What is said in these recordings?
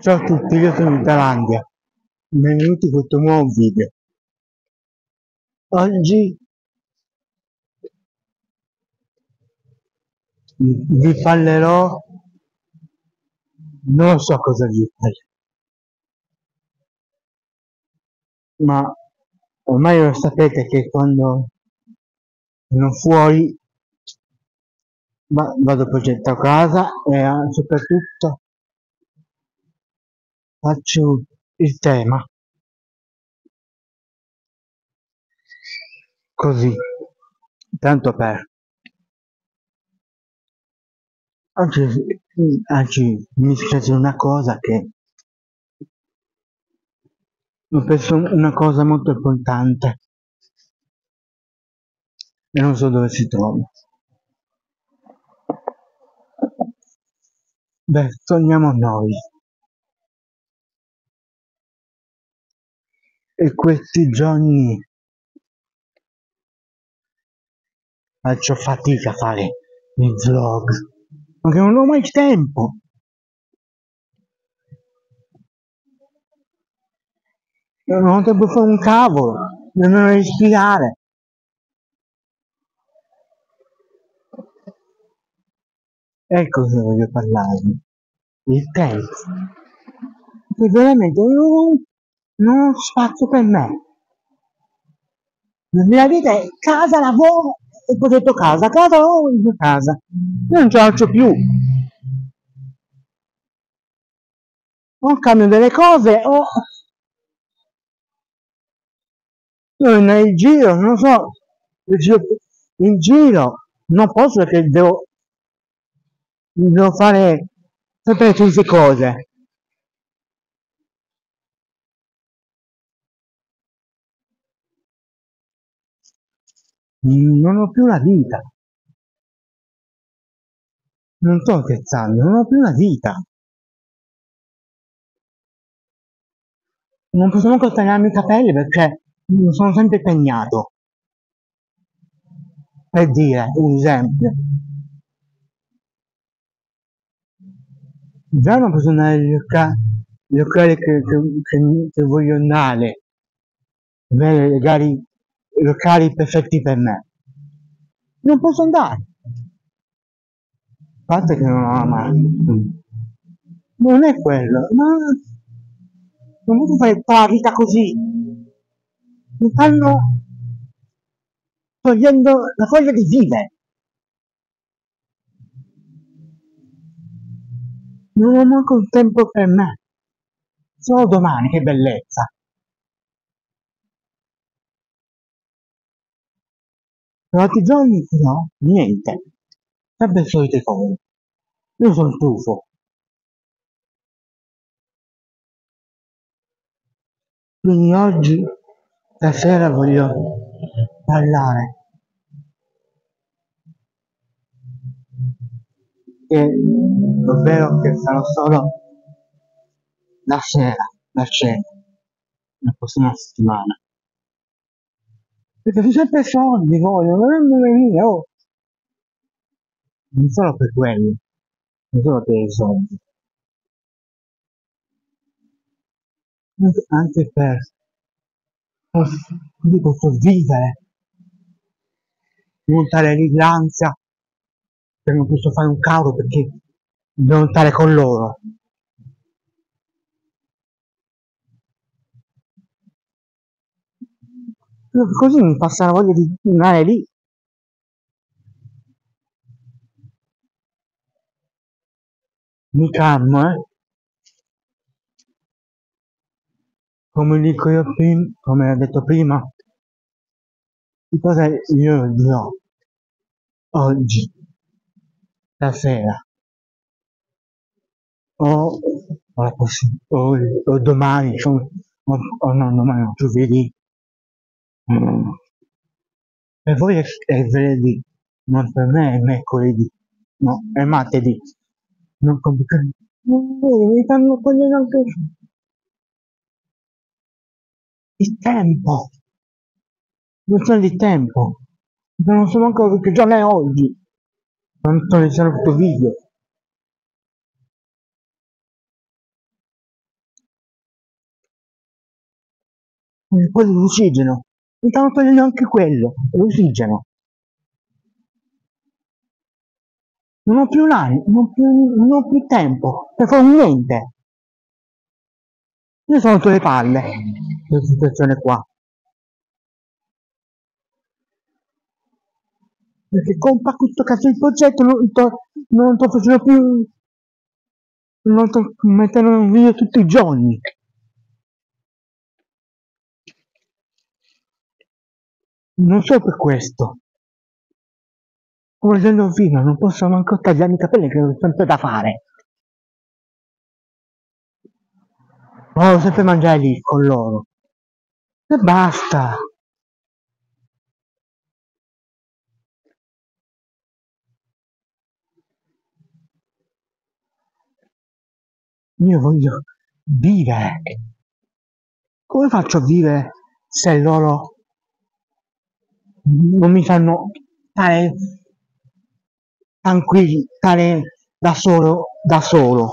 Ciao a tutti, io sono in Thailandia. Benvenuti in questo nuovo video. Oggi vi parlerò, non so cosa vi parlerò, ma ormai lo sapete che quando sono fuori vado a progettare casa e soprattutto faccio il tema. Così. Tanto per. Oggi, oggi mi succede una cosa che ho perso una cosa molto importante. E non so dove si trova. Beh torniamo a noi e questi giorni faccio fatica a fare i vlog. Perché non ho mai tempo. Non ho tempo di fare un cavolo non respirare. Ecco cosa voglio parlarvi. Il tempo che veramente non, non ho spazio per me. La mia vita è casa, lavoro e poi detto casa, casa, lavoro e casa. Io non ce la faccio più. O cambio delle cose o... Io in giro, non so, in giro non posso perché devo, devo fare sempre queste cose. Non ho più la vita. Non sto scherzando, non ho più la vita. Non posso neanche tagliarmi i capelli perché sono sempre impegnato. Per dire un esempio. Già non posso andare agli locali che, che, che, che voglio andare. Magari locali perfetti per me. Non posso andare. A parte che non ho la macchina. Non è quello, ma non posso fare la vita così. Mi stanno togliendo la voglia di vivere. Non ho manco il tempo per me. Solo domani, che bellezza. Giorni no, niente. Sempre le solite cose. Io sono stufo. Quindi oggi, stasera voglio parlare. Che, ovvero che sarò solo la sera, la cena, la prossima settimana. Perché sono sempre soldi, voglio, non è venire, oh! Non solo per quello, non solo per i soldi. Anche per così posso vivere, non stare lì l'ansia, perché non posso fare un cavolo perché devo stare con loro. Così mi passa la voglia di andare lì. Mi calmo, eh. Come dico io prima, come ho detto prima, di cosa io dirò oggi, stasera, o, o, o, o domani, o, o no, domani, giovedì. Per voi è, è venerdì, ma per me è mercoledì, no, è martedì. Non complicare. Mi danno quello anche Il tempo. Non sono di tempo. Non so manco perché giorno è oggi. Non ne sarà questo video. E poi l'ossigeno. Mi stanno togliendo anche quello, l'ossigeno. Non ho più l'anima, non, non ho più tempo per fare niente. Io sono rotto le palle questa situazione qua. Perché compa questo cazzo di progetto non, to, non sto facendo più. Non sto mettendo un video tutti i giorni. Non so per questo. Come dicendo fino, non posso manco tagliarmi i capelli che ho sempre da fare. Devo sempre mangiare lì con loro. E basta. Io voglio vivere. Come faccio a vivere se loro non mi fanno stare tranquilli, stare da solo, da solo?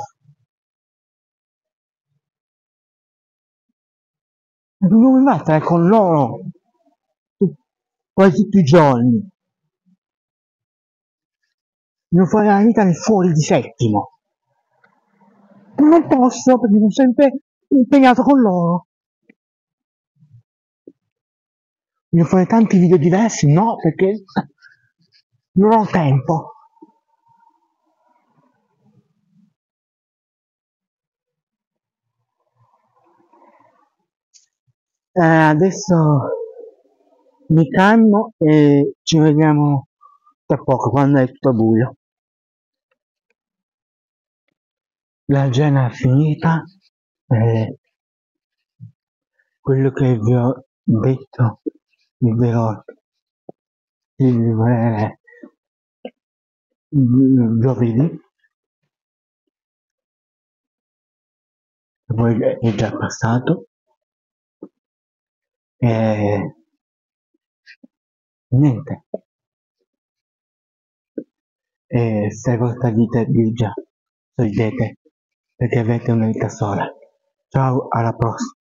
Non mi va stare con loro quasi tutti i giorni. Non fare la vita nel fuori di settimo. Non posso perché sono sempre impegnato con loro. Voglio fare tanti video diversi? No, perché non ho tempo. Eh, adesso mi calmo e ci vediamo tra poco quando è tutto buio. La cena è finita e quello che vi ho detto vi dirò il giovedì. Poi è già passato. E niente. E se vostra vita è grigia sorridete perché avete una vita sola. Ciao alla prossima